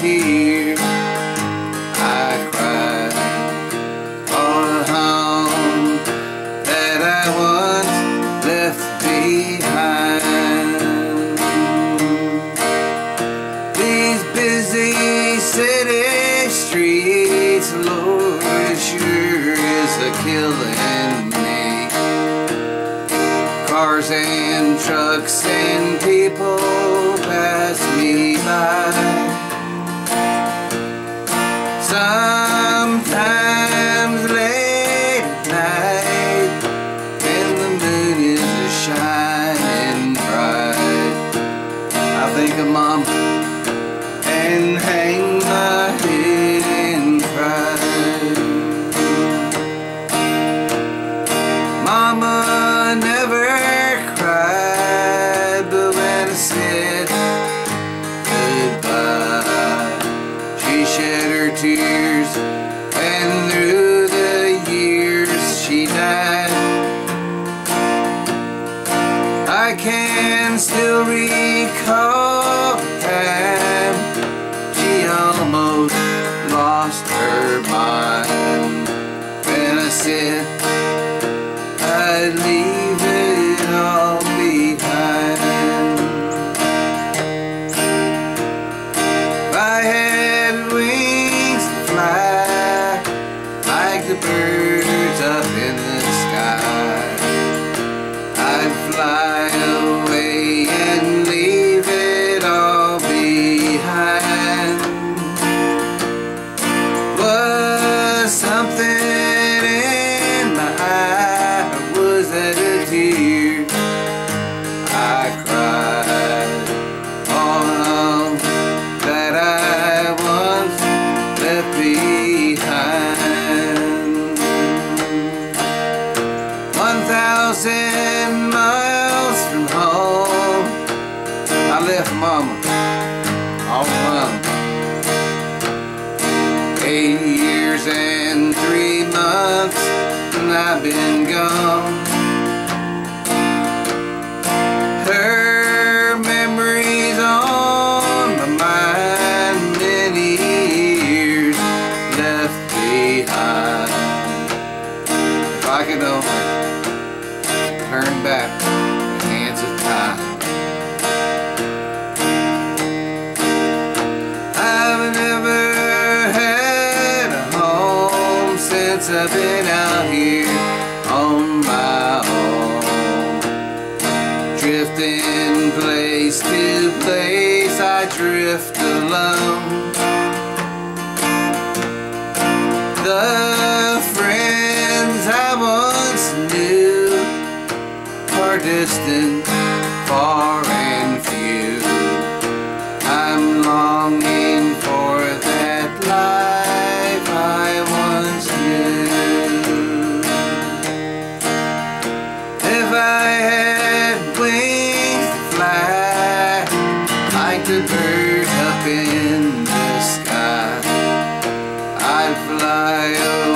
tear I cried on home that I once left behind. These busy city streets, Lord, sure is a killing me. Cars and trucks and people pass me by. Said goodbye, she shed her tears, and through the years she died. I can still recall time she almost lost her mind when I said birds up in the sky, I'd fly away and leave it all behind. Was something in my eye? Was that a tear I cried? All that I once left behind. I left Mama all alone. Eight years and three months, and I've been gone. Since I've been out here on my own. Drifting place to place, I drift alone. The friends I once knew are distant, far and few. I'm longing in the sky, I'd fly away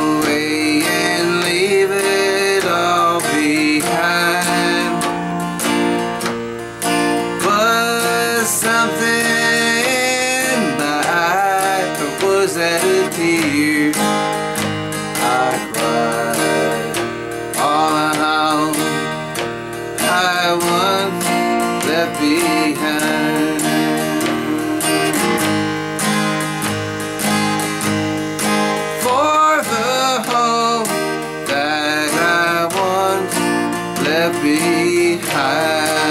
Left high.